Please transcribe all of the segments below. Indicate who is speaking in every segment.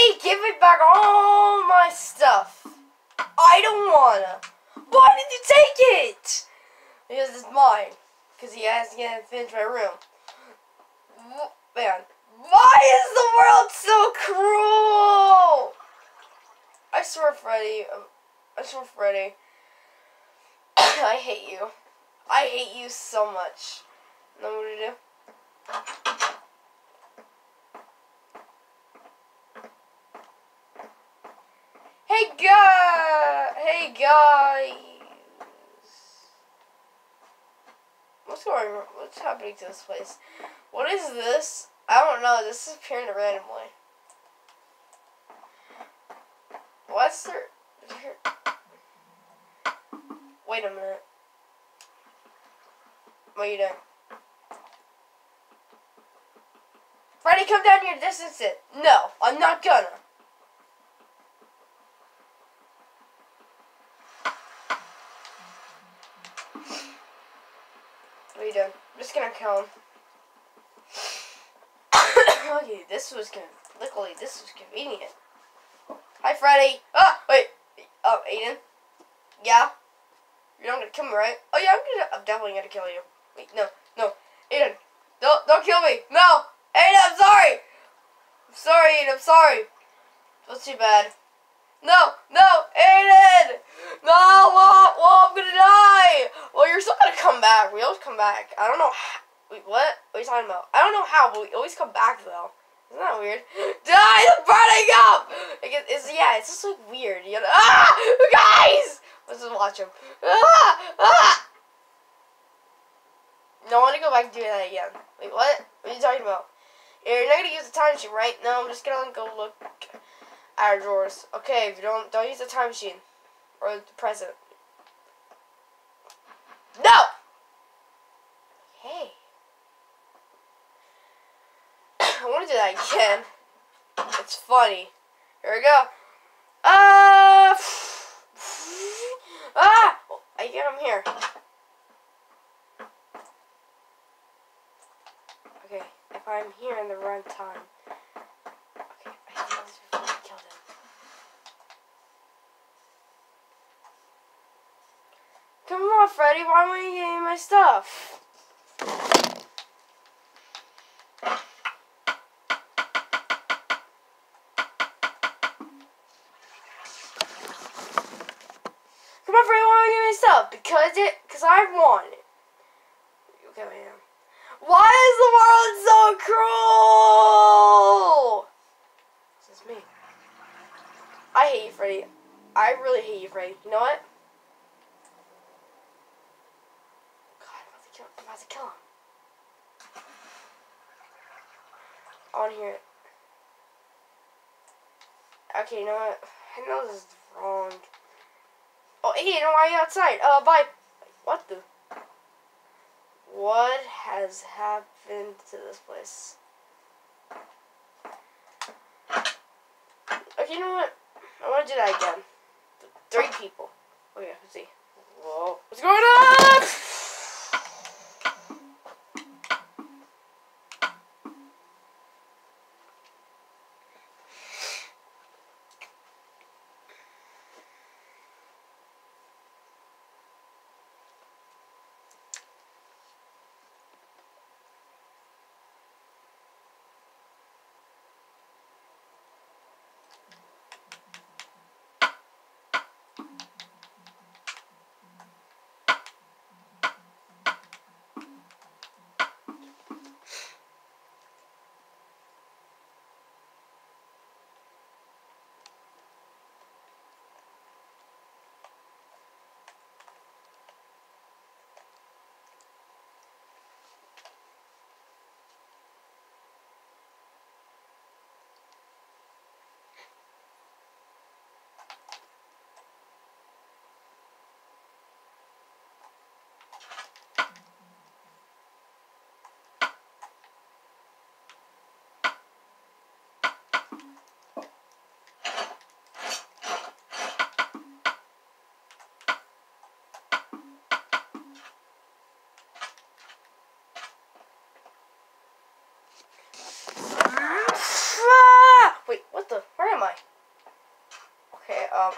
Speaker 1: Freddy, give me back all my stuff. I don't wanna. Why did you take it? Because it's mine. Because he has to get finish my room. Man, why is the world so cruel? I swear, Freddy. um, I swear, Freddy. I hate you. I hate you so much. Know what to do? Hey guys! Hey guys! What's going on? What's happening to this place? What is this? I don't know. This is appearing randomly. What's there? Wait a minute. What are you doing? Freddy, come down here, distance it. No, I'm not gonna. Him. okay, this was con- luckily this was convenient. Hi, Freddy. Ah, wait. Oh, Aiden. Yeah. You're not gonna kill me, right? Oh yeah, I'm gonna. I'm definitely gonna kill you. Wait, no, no, Aiden, don't, don't kill me. No, Aiden, I'm sorry. I'm sorry, Aiden. I'm sorry. That's too bad. No, no, Aiden! No, well, well, I'm gonna die! Well, you're still gonna come back. We always come back. I don't know how. Wait, what? What are you talking about? I don't know how, but we always come back, though. Isn't that weird? Die! It's burning up! Like, it- it's, yeah, it's just like weird. You know? Ah! Guys! Let's just watch him. Ah! Ah! No, I want to go back and do that again. Wait, what? What are you talking about? You're not gonna use the time machine, right? No, I'm just gonna go look at our drawers. Okay, if you don't don't use the time machine or the present. No. Hey. I want to do again. It's funny. Here we go. Uh. Ah! I get him here. Okay, if I'm here in the right time. Okay, I killed him. Come on, Freddy, why am I getting my stuff? Come on, Freddy, why am I getting my stuff? Because it, because I want it. Okay, wait now. Why is the world so cruel? This is me. I hate you, Freddy. I really hate you, Freddy. You know what? God, I'm about to kill. I'm about to kill him. Hear it. Okay, you know what? I know this is wrong. Oh, hey, you know why you outside? Uh, bye. What the? What has happened to this place? Okay, you know what? I want to do that again. Three people. Okay, let's see. Whoa. What's going on?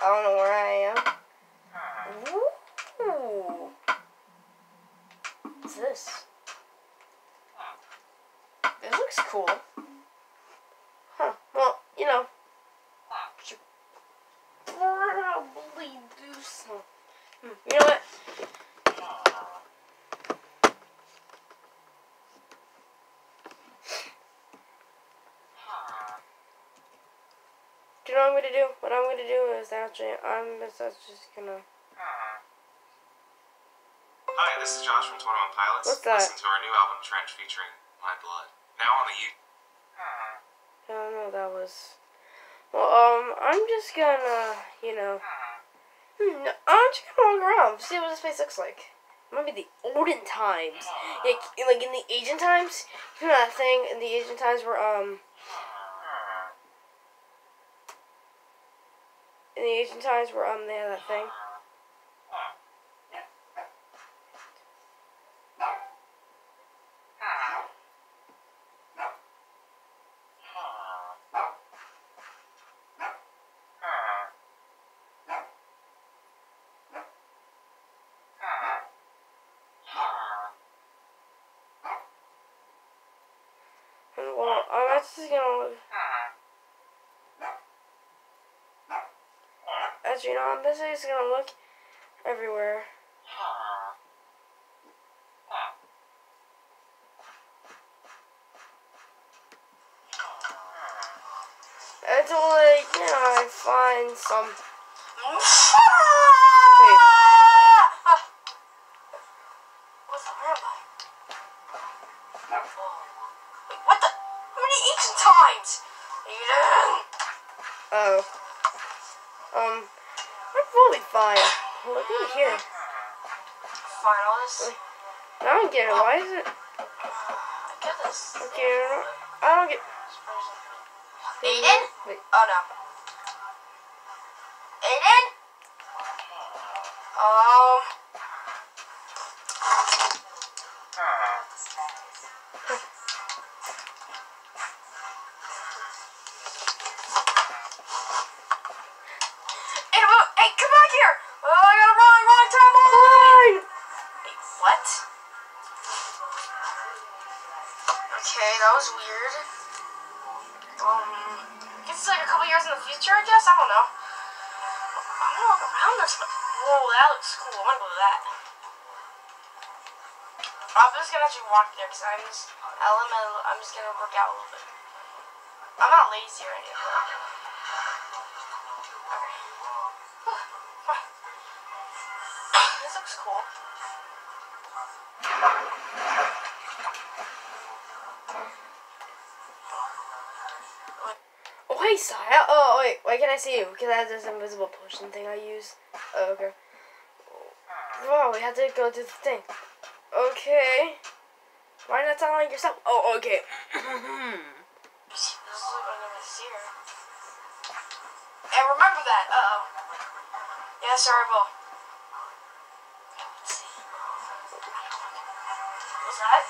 Speaker 1: I don't know where I am. Ooh. What's this? This looks cool. Huh. Well, you know. Should probably do some. Hmm. You know what? Do you know what I'm gonna do? What I'm gonna do is actually, I'm just just gonna.
Speaker 2: Hi, this is Josh from 21 Pilots.
Speaker 1: What's that?
Speaker 2: Listen to our new album Trench featuring My Blood. Now on the U.
Speaker 1: I don't know what that was. Well, um, I'm just gonna, you know, hmm, I'm just gonna walk around, see what this place looks like. Maybe the olden times, like, like in the ancient times. You know that thing in the ancient times where, um, in the Asian times were on had that thing. Well, I'm actually gonna. As you know, I'm basically just gonna look everywhere. Until, like, you know, I find some. Wait.
Speaker 3: What's the rabbi? Wait, what the? How many ancient times? Eden!
Speaker 1: Oh. Um, I'm fully fine. Look at here.
Speaker 3: Find all this.
Speaker 1: I don't get it. Why is it?
Speaker 3: I get this.
Speaker 1: Okay, I don't, I don't get.
Speaker 3: Aiden?
Speaker 1: Wait.
Speaker 3: Oh no. Okay, that was weird. Um, I guess it's like a couple years in the future, I guess? I don't know. I'm gonna walk around this. one. Whoa, that looks cool. I'm gonna go to that. I'm just gonna actually walk there because I'm just, I'm just gonna work out a little bit. I'm not lazy or anything.
Speaker 1: Oh, hey, Saya. Oh, wait. Why can't I see you? Because I have this invisible potion thing I use. Oh, okay. Wow, we have to go to the thing. Okay. Why not sound like yourself? Oh, okay.
Speaker 3: And remember that. Uh oh. Yeah, sorry. Let's see. What's that?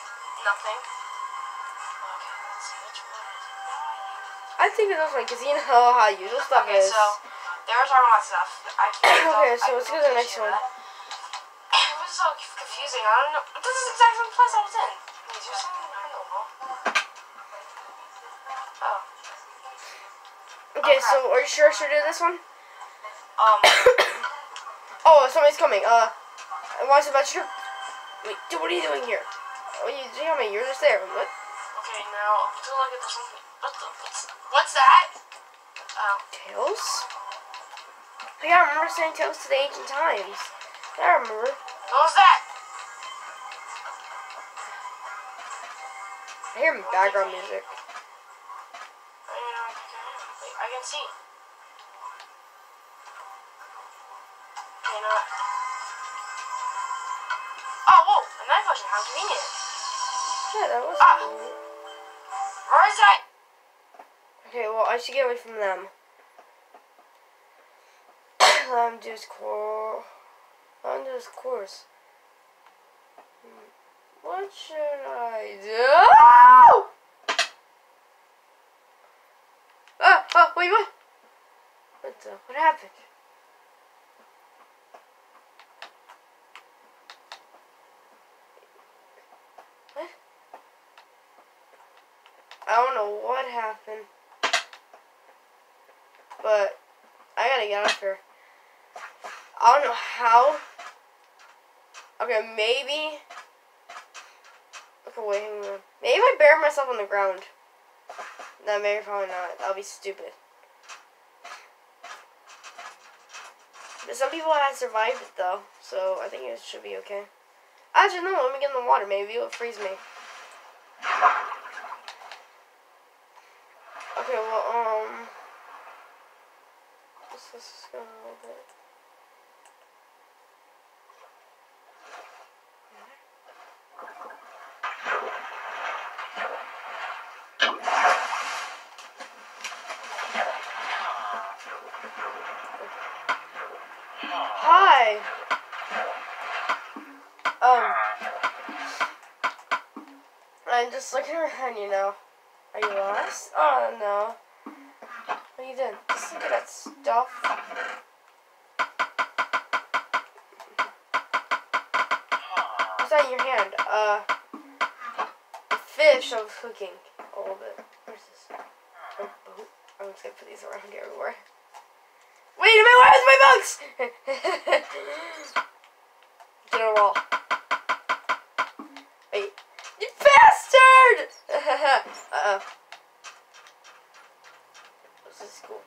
Speaker 3: Nothing.
Speaker 1: I think it looks like, because you know how usual stuff
Speaker 3: Okay,
Speaker 1: is.
Speaker 3: so were talking about stuff. I.
Speaker 1: Okay,
Speaker 3: I
Speaker 1: so let's go to the next one.
Speaker 3: It was so confusing. I don't know. This is exactly the place I was in. Wait, is there something I don't? Oh.
Speaker 1: Okay,
Speaker 3: Okay.
Speaker 1: so are you sure I should do this one?
Speaker 3: Um.
Speaker 1: Oh, somebody's coming. Uh, why is it about you? Wait, dude, what are you doing here? Oh, you tell me, you're just there. What?
Speaker 3: Okay, now look at this one. What the? What's, what's that? Oh.
Speaker 1: Tails? Oh, yeah, I remember saying Tails to the ancient times. Yeah, I remember.
Speaker 3: What was that?
Speaker 1: I hear background music.
Speaker 3: I don't know. Wait, I can see. Okay, you know what? Oh, whoa! A night vision. How convenient.
Speaker 1: Yeah, that was.
Speaker 3: Ah. Where is that?
Speaker 1: Okay, well, I should get away from them. Let them do his core. Let them do his course. Hmm. What should I do? Ah, oh, wait, what? What the? What happened? don't know what happened. But I gotta get off here. I don't know how. Okay, maybe. Okay, wait, hang on. Maybe I bury myself on the ground. No, maybe probably not. That'll be stupid. But some people have survived it though, so I think it should be okay. Actually, no, let me get in the water. Maybe it'll freeze me. Okay, well, um, let's, let's just go a little bit. Hi. Um, I'm just looking around, you know. Are you lost? Oh no. What are you doing? Just look at that stuff. That in your hand? Uh, fish I'm cooking a little bit. Where's this? Oh, boat. I'm just gonna put these around everywhere. Wait a minute, where's my books? Get on a wall. Wait. You bastard! Uh-oh. This is cool.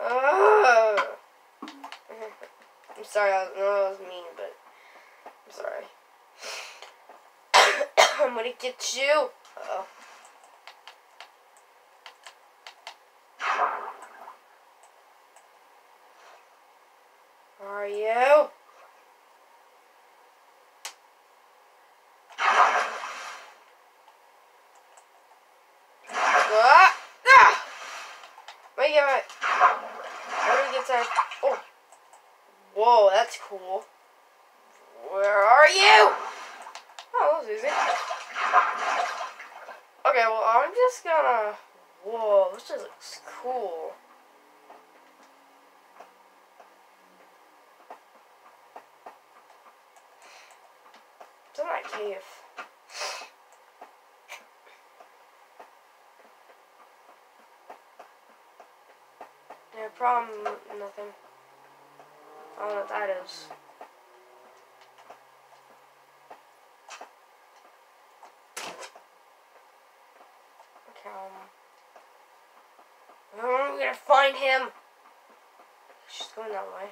Speaker 1: Ugh. I'm sorry, I know I was mean, but I'm sorry. Gonna get you. Uh oh. Are you? Ah! Ah! Wait, do we get that? Oh. Whoa, that's cool. Where are you? Oh, that was easy. Okay, well, I'm just gonna. Whoa, this just looks cool. It's in that cave. Yeah, problem, nothing. I don't know what that is. Okay, um. Gonna find him. She's going that way.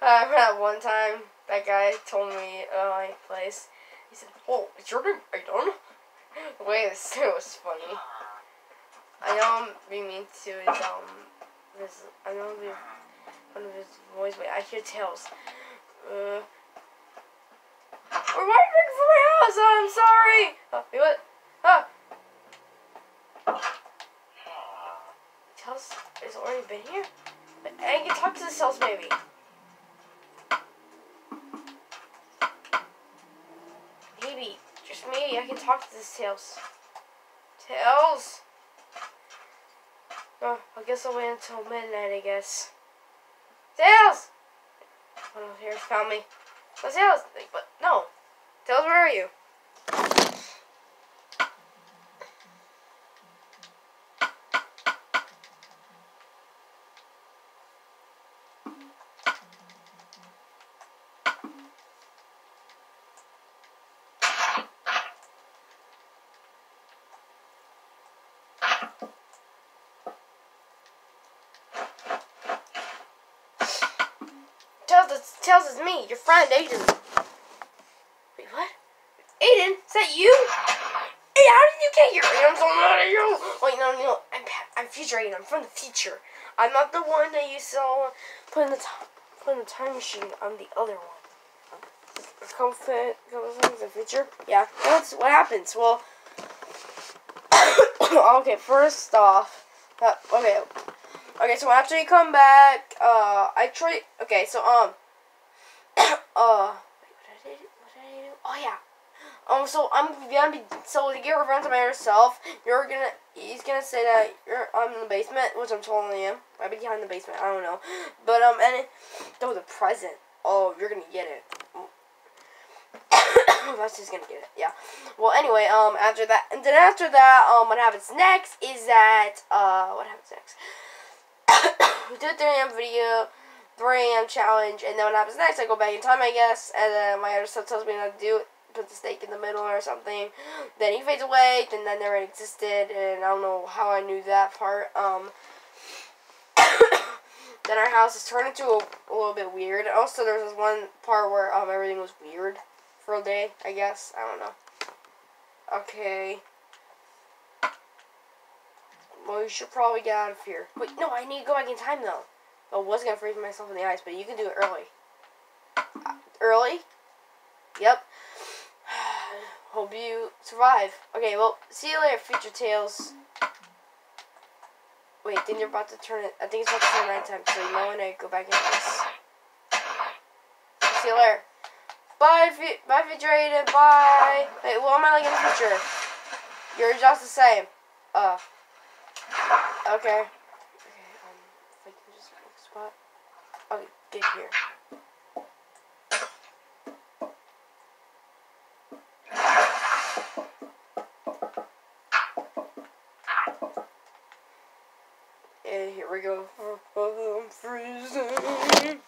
Speaker 1: Uh, I remember that one time that guy told me uh, my place. He said, "Oh, it's your name, Aiden." The way this it was funny. I know I'm being mean to his um his I know I'm one of his voice, but I hear tails. Uh, or why Oh, I'm sorry. Oh, wait, what? Ah. Tails has already been here. I can talk to the cells maybe. Maybe, just maybe, I can talk to this Tails. Tails. Oh, I guess I'll wait until midnight, I guess. Tails! Oh, here, it's found me. Oh, Tails! But, no. Tails, where are you? Tails, it's, Tails is me, your friend, Aiden. Wait, what? Aiden, is that you? Hey, how did you get here? I'm so mad at you. Wait, no, no, I'm, I'm future Aiden. I'm from the future. I'm not the one that you saw put in the, t- put in the time machine. I'm the other one. Confident, the future? Yeah. What's, what happens? Well, okay, first off, uh, okay, Okay, so after you come back, uh, I try. Okay, so um, uh, wait, what did I do? What did I do? Oh yeah, Um, so I'm gonna be so to get revenge on myself. You're gonna he's gonna say that you're I'm in the basement, which I'm totally am. Be behind the basement. I don't know, but um, and it, that was a present. Oh, you're gonna get it. That's just gonna get it. Yeah. Well, anyway, um, after that, and then after that, um, what happens next is that uh, what happens next? we do a 3 a.m. video, 3 a.m. challenge, and then what happens next? I go back in time, I guess, and then my other stuff tells me not to do it. Put the steak in the middle or something. Then he fades away. Then that never existed, and I don't know how I knew that part. Um. then our house is turned into a, a little bit weird. Also, there was this one part where um everything was weird for a day. I guess I don't know. Okay. Well, you should probably get out of here. Wait, no, I need to go back in time though. I was gonna freeze myself in the ice, but you can do it early. Uh, early? Yep. Hope you survive. Okay, well, see you later, Future Tails. Wait, then you're about to turn it. I think it's about to turn nighttime, so you know when I go back in this. See you later. Bye, bye, Aiden. Bye. Wait, what am I like in the future? You're just the same. Uh. Okay. Okay, um, if I can just spot. Okay, get here. Here we go. I'm freezing.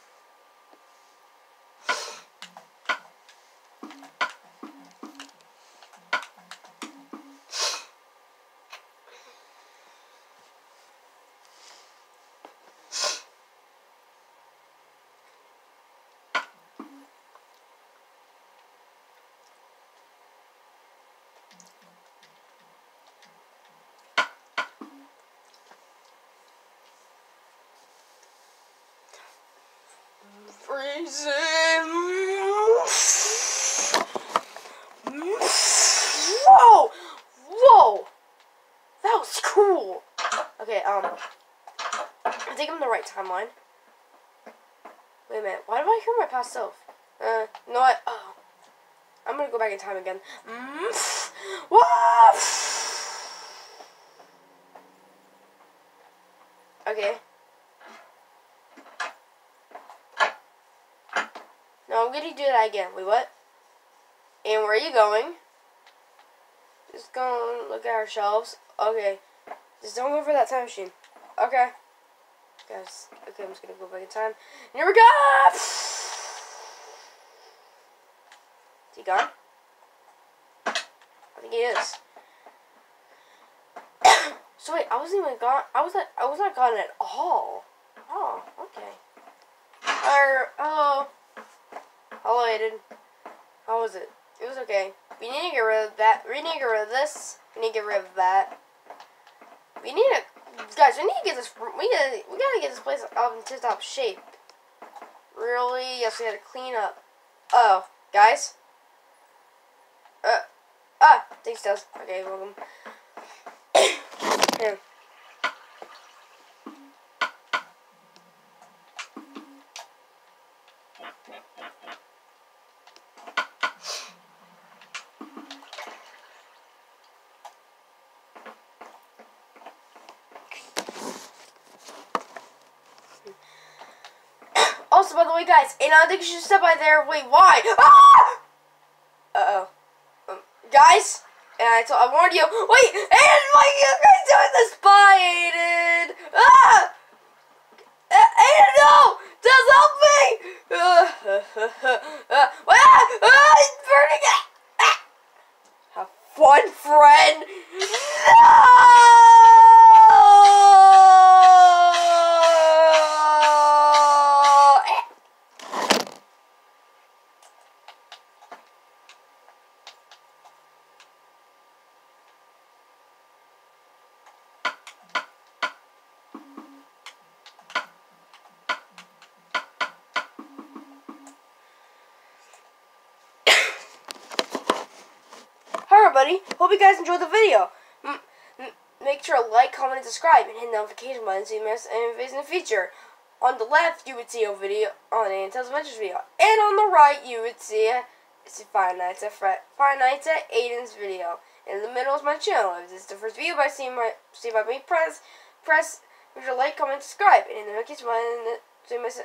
Speaker 1: Freezing. Whoa! Whoa! That was cool. Okay, um, I think I'm in the right timeline. Wait a minute. Why do I hear my past self? Uh, you know? Oh. I'm gonna go back in time again. Mm. Whoa! Okay. No, I'm gonna do that again. Wait, what? And where are you going? Just go and look at our shelves. Okay. Just don't go for that time machine. Okay. Guys, okay, I'm just gonna go back in time. And here we go! Is he gone? I think he is. so wait, I wasn't even gone. I was not. I was not gone at all. Oh, okay. Or oh, hello, Aiden. How was it? It was okay. We need to get rid of that. We need to get rid of this. We need to get rid of that. We need to, guys. We need to get this. We gotta. We gotta get this place up in tip-top shape. Really? Yes, we gotta clean up. Oh, guys. Uh, ah, thanks, Des. Okay, welcome. Here. Also, by the way, guys, and I think you should step by there. Wait, why? Ah! Uh oh. Um, guys, and I told, I warned you. Wait, Aiden, why are you guys doing this? Bye, Aiden. Ah! A- Aiden, no! Just help me! Uh, uh, ah! Ah! It's burning it! Ah! Have fun, friend. No! Hi everybody, hope you guys enjoyed the video. M- make sure to like, comment, and subscribe, and hit the notification button so you miss any videos in the future. On the left, you would see a video on Antel's Adventures video, and on the right, you would see It's Five Nights at Fred. Five Nights at Aiden's video. In the middle is my channel. If this is the first video by seeing my see by me, press press make sure to like, comment, subscribe, and in the next one, don't miss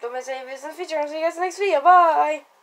Speaker 1: don't miss any videos in the future. I'll see you guys in the next video. Bye.